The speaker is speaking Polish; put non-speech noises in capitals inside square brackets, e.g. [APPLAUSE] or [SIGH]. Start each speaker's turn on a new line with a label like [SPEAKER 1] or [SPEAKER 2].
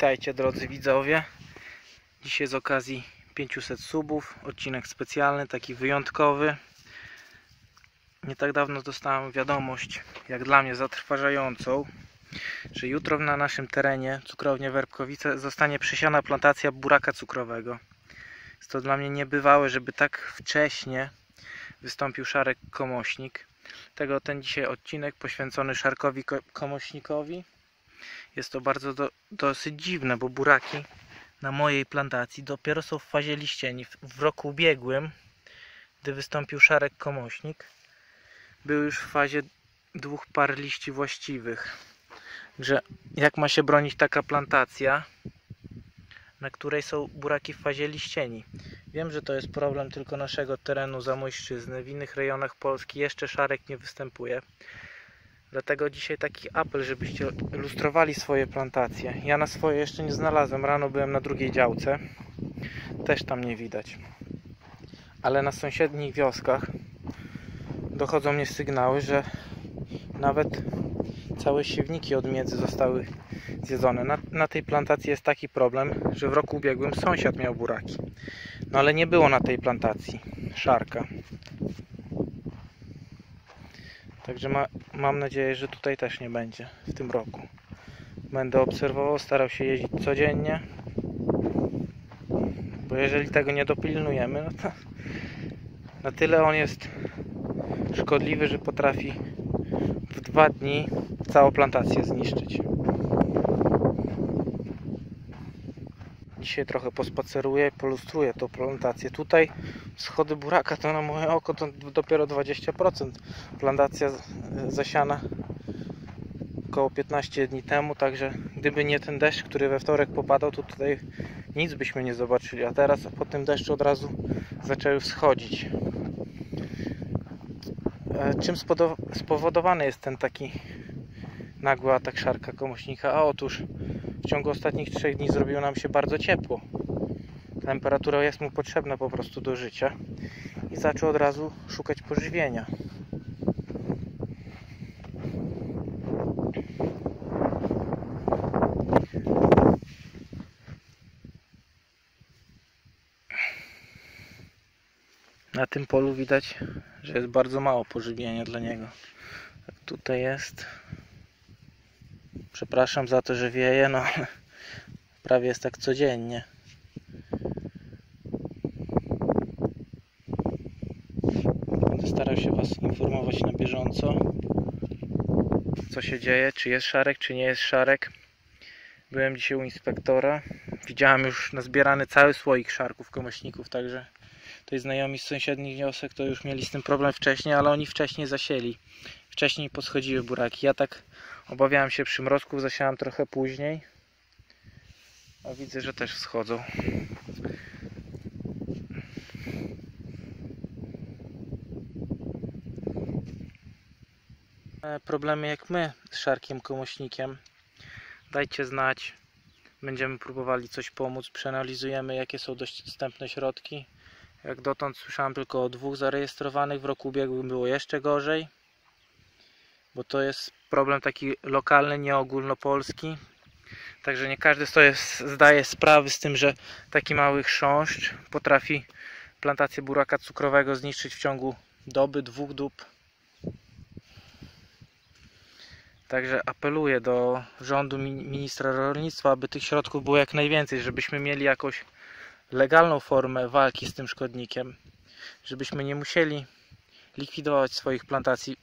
[SPEAKER 1] Witajcie drodzy widzowie. Dzisiaj z okazji 500 subów, odcinek specjalny, taki wyjątkowy. Nie tak dawno dostałem wiadomość, jak dla mnie zatrważającą, że jutro na naszym terenie, cukrownie Werbkowice, zostanie przesiana plantacja buraka cukrowego. Jest to dla mnie niebywałe, żeby tak wcześnie wystąpił Szarek Komośnik. Tego ten dzisiaj odcinek poświęcony Szarkowi Ko- Komośnikowi. Jest to bardzo do, dosyć dziwne, bo buraki na mojej plantacji dopiero są w fazie liścieni. W, roku ubiegłym, gdy wystąpił Szarek Komośnik, był już w fazie dwóch par liści właściwych. Że jak ma się bronić taka plantacja, na której są buraki w fazie liścieni? Wiem, że to jest problem tylko naszego terenu Zamojszczyzny. W innych rejonach Polski jeszcze szarek nie występuje. Dlatego dzisiaj taki apel, żebyście lustrowali swoje plantacje. Ja na swoje jeszcze nie znalazłem. Rano byłem na drugiej działce. Też tam nie widać. Ale na sąsiednich wioskach dochodzą mnie sygnały, że nawet całe siewniki od miedzy zostały zjedzone. Na, na tej plantacji jest taki problem, że w roku ubiegłym sąsiad miał buraki. No ale nie było na tej plantacji szarka. Także ma, mam nadzieję, że tutaj też nie będzie w tym roku. Będę obserwował, starał się jeździć codziennie. Bo jeżeli tego nie dopilnujemy, no to na tyle on jest szkodliwy, że potrafi w dwa dni całą plantację zniszczyć. Dzisiaj trochę pospaceruję, polustruję tą plantację. Tutaj schody buraka to na moje oko to dopiero 20%. Plantacja zasiana około 15 dni temu, także gdyby nie ten deszcz, który we wtorek popadał, to tutaj nic byśmy nie zobaczyli. A teraz po tym deszczu od razu zaczęły wschodzić. E, Czym spowodowany jest ten taki nagły atak szarka komośnika? A otóż w ciągu ostatnich trzech dni zrobiło nam się bardzo ciepło. Temperatura jest mu potrzebna po prostu do życia i zaczął od razu szukać pożywienia. Na tym polu widać, że jest bardzo mało pożywienia dla niego. Tak tutaj jest. Przepraszam za to, że wieje, no ale [LAUGHS] prawie jest tak codziennie. Będę starał się Was informować na bieżąco, co się dzieje, czy jest szarek, czy nie jest szarek. Byłem dzisiaj u inspektora. Widziałem już nazbierany cały słoik szarków komośników, także tutaj znajomi z sąsiednich wiosek to już mieli z tym problem wcześniej, ale oni wcześniej zasieli. Wcześniej poschodziły buraki. Ja tak obawiałem się przymrozków, zasiałem trochę później. A widzę, że też wschodzą. E, Problemy jak my z szarkiem komośnikiem. Dajcie znać. Będziemy próbowali coś pomóc. Przeanalizujemy jakie są dostępne środki. Jak dotąd słyszałem tylko o dwóch zarejestrowanych. W roku ubiegłym było jeszcze gorzej. Bo to jest problem taki lokalny, nie ogólnopolski. Także nie każdy sobie zdaje sprawy z tym, że taki mały chrząszcz potrafi plantację buraka cukrowego zniszczyć w ciągu doby, dwóch dób. Także apeluję do rządu, mi- ministra rolnictwa, aby tych środków było jak najwięcej, żebyśmy mieli jakąś legalną formę walki z tym szkodnikiem, żebyśmy nie musieli likwidować swoich plantacji